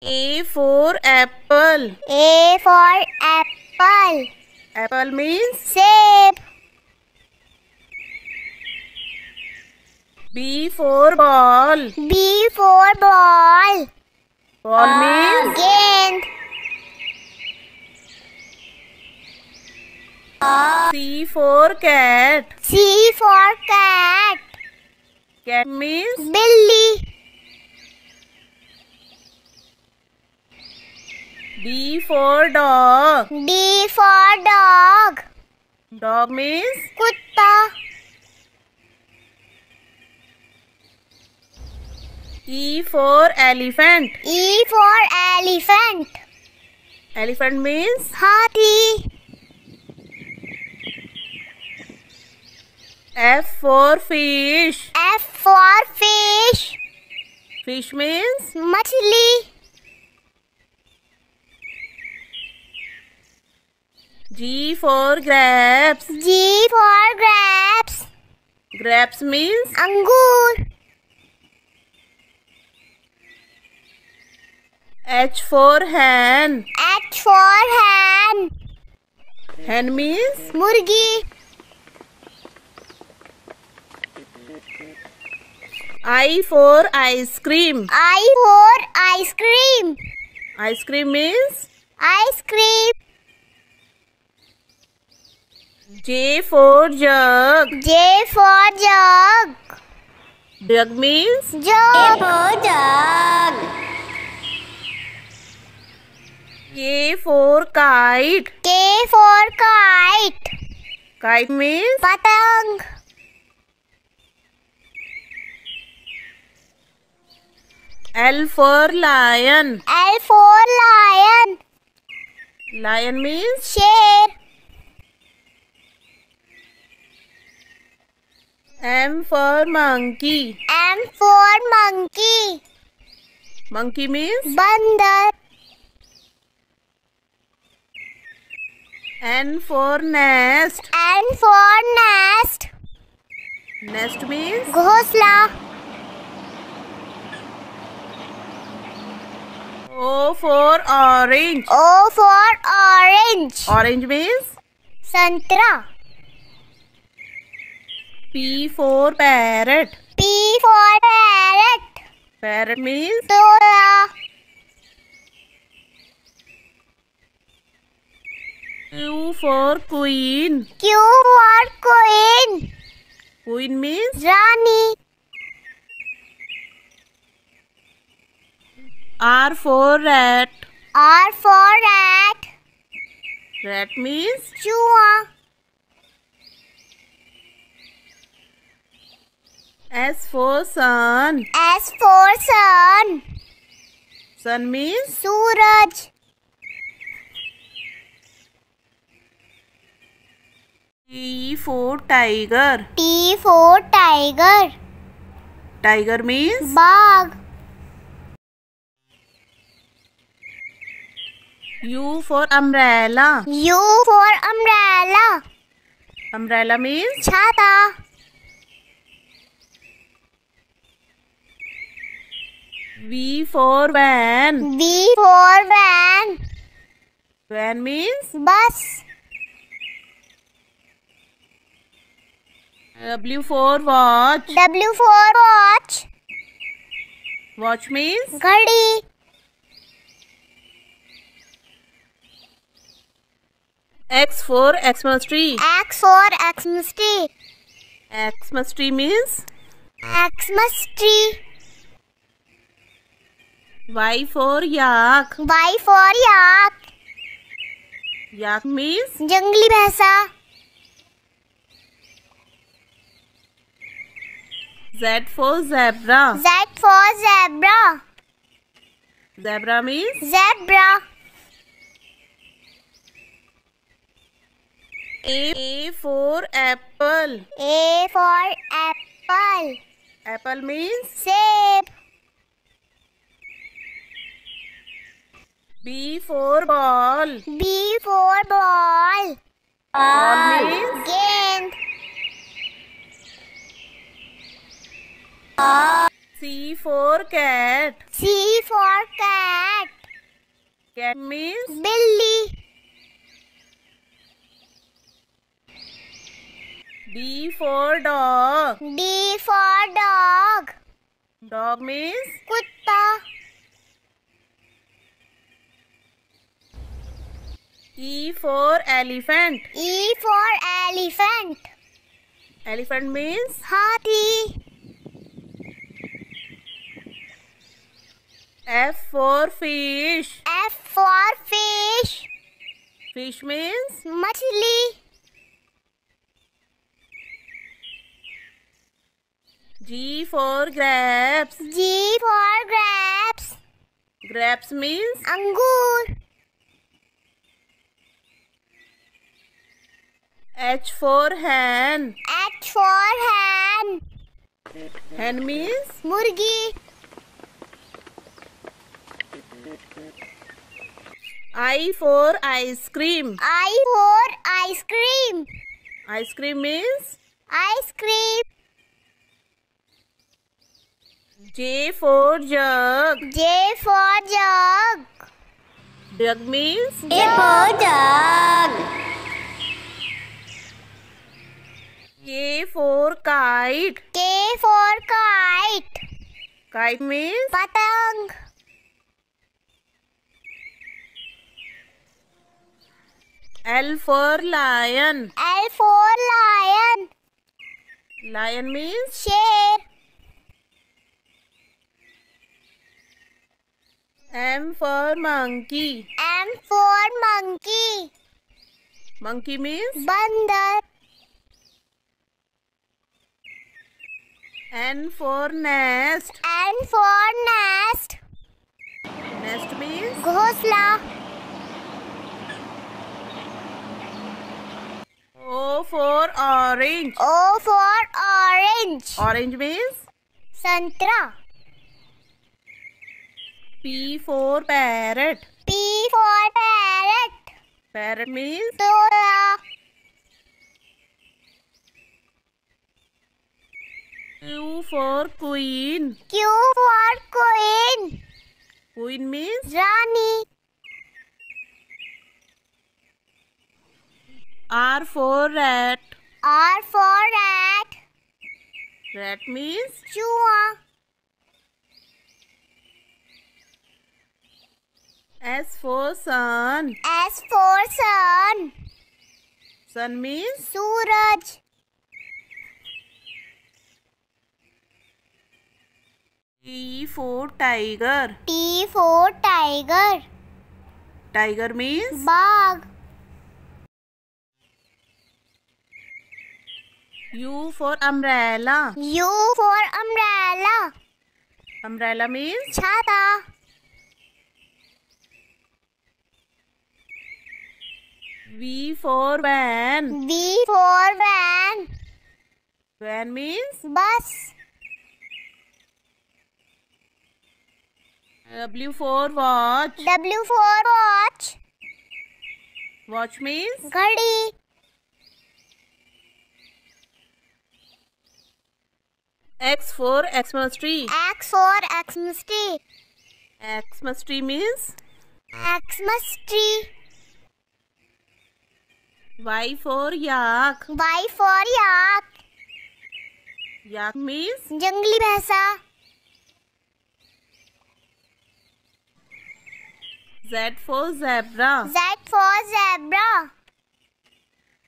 A for apple. A for apple. Apple means Save. B for ball. B for ball. Ball means. C for cat. C for cat. Cat means Billy. D for dog. D for dog. Dog means Kutta. E for elephant. E for elephant. Elephant means Hathi. F for fish. F for fish. Fish means Machli. G for grapes. G for grapes. Grapes means Angur. H for hen. H for hen. Hen means Murgi. I for ice cream. I for ice cream. Ice cream means Ice cream. J for jug. J for jug. Jug means Jug. J for jug. K for kite. K for kite. Kite means Patang. L for lion. L for lion. Lion means Sher. M for monkey. M for monkey. Monkey means Bandar. N for nest. N for nest. Nest means Ghosla. O for orange. O for orange. Orange means Santra. P for parrot. P for parrot. Parrot means Tola. Q for queen. Q for queen. Queen means Rani. R for rat. R for rat. Rat means Chua. S for sun. S for sun. Sun means Suraj. T for tiger. T for tiger. Tiger means Bag. U for umbrella. U for umbrella. Umbrella means Chata. V for van. V for van. Van means Bus. W for watch. W for watch. Watch means Ghadi. X for Xmas tree. X for Xmas tree. Xmas tree means Xmas tree. Y for yak. Y for yak. Yak means जंगली भैंसा Z for zebra. Z for zebra. Zebra means Zebra. A, A for apple. A for apple. Apple means Save. B for ball. B for ball. Ball means Gained. C for cat. C for cat. Cat means Billy. D for dog. D for dog. Dog means Kutta. E for elephant. E for elephant. Elephant means Hathi. F for fish. F for fish. Fish means Machli. G for grapes. G for grapes. Grapes means Angur. H for hen. H for hen. Hen means Murgi. I for ice cream. I for ice cream. Ice cream means Ice cream. J for jug. J for jug. Jug means J for jug. K for kite. K for kite. Kite means Patang. L for lion. L for lion. Lion means Sher. M for monkey. M for monkey. Monkey means Bandar. N for nest. N for nest. Nest means Ghosla. O for orange. O for orange. Orange means Santra. P for parrot. P for parrot. Parrot means Tola. Q for queen. Q for queen. Queen means Rani. R for rat. R for rat. Rat means Chua. S for sun. S for sun. Sun means Suraj. T for tiger. T for tiger. Tiger means Bag. U for umbrella. U for umbrella. Umbrella means Chata. V for van. V for van. Van means Bus. W for watch. W for watch. Watch means Ghadi. X for Xmas tree. X for Xmas tree. Xmas tree means Xmas tree. Y for yak. Y for yak. Yak means जंगली भैंसा Z for zebra. Z for zebra.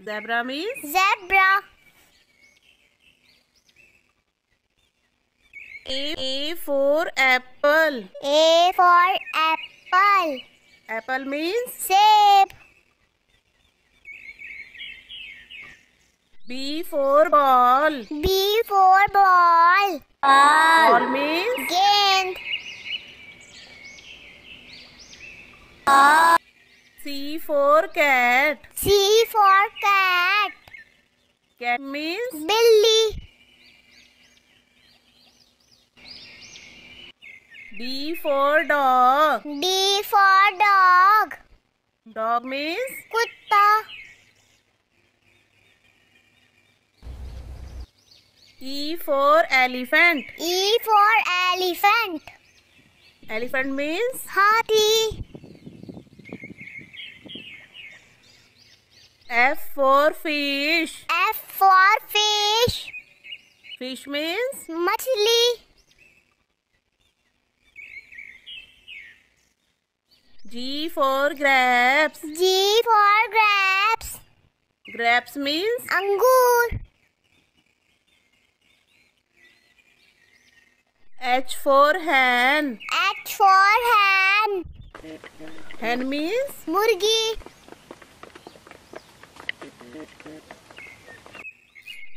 Zebra means Zebra. A, A for apple. A for apple. Apple means Save. B for ball. B for ball. Ball means C for cat. C for cat. Cat means Billy. D for dog. D for dog. Dog means Kutta. E for elephant. E for elephant. Elephant means Hathi. F for fish. F for fish. Fish means Machli. G for grapes. G for grapes. Grapes means Angur. H for hen. H for hen. Hen means Murgi.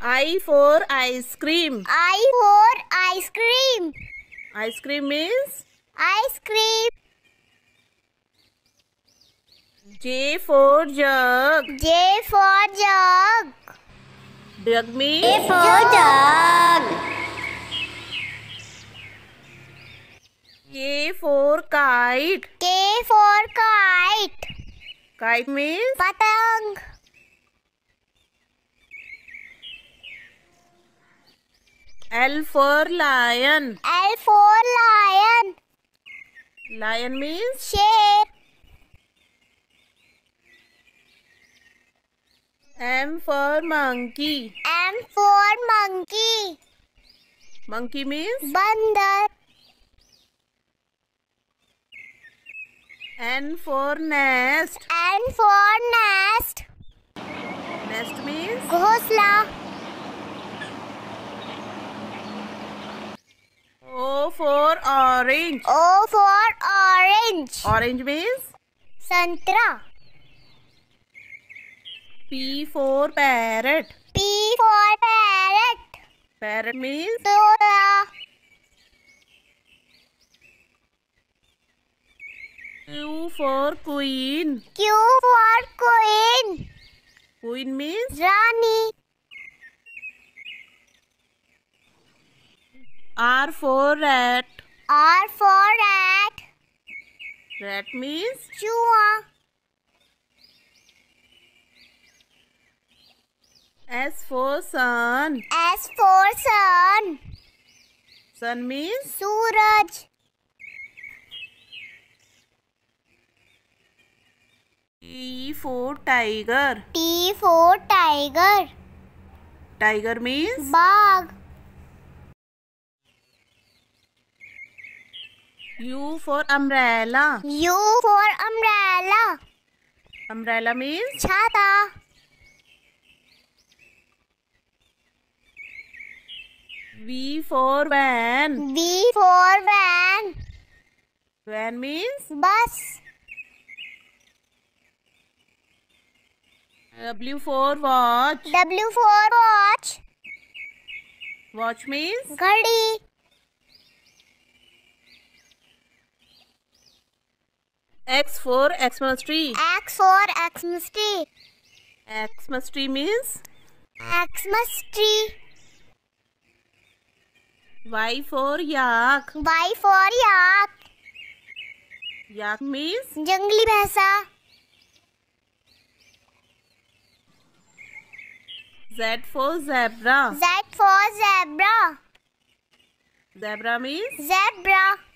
I for ice cream. I for ice cream. Ice cream means ice cream. J for jug. J for jug. Jug means J for jug. K for kite. K for kite. Kite means patang. L for lion. L for lion. Lion means Sher. M for monkey. M for monkey. Monkey means Bandar. N for nest. N for nest. Nest means Ghosla. Orange. O for orange. Orange means Santra. P for parrot. P for parrot. Parrot means Dora. Q for queen. Q for queen. Queen means Rani. R for rat. R for rat. Rat means Chua. S for sun. S for sun. Sun means Suraj. T for tiger. T for tiger. Tiger means Bag. U for umbrella. U for umbrella. Umbrella means Chata. V for van. V for van. Van means Bus. W for watch. W for watch. Watch means Ghadi. X for X minus 3. X for X minus 3. X minus 3 means? X minus 3. Y for yak. Y for yak. Yak means? Jungli bhesa. Z for zebra. Z for zebra. Zebra means? Zebra.